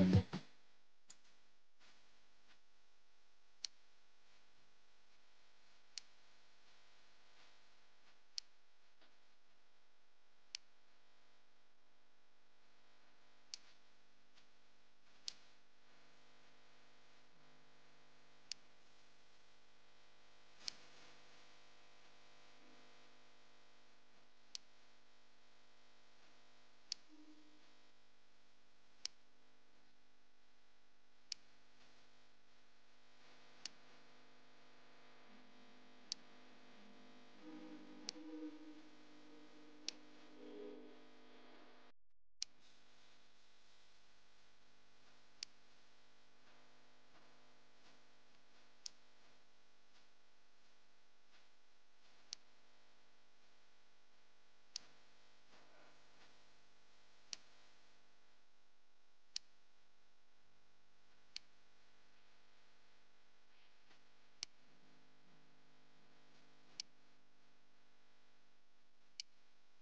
Okay.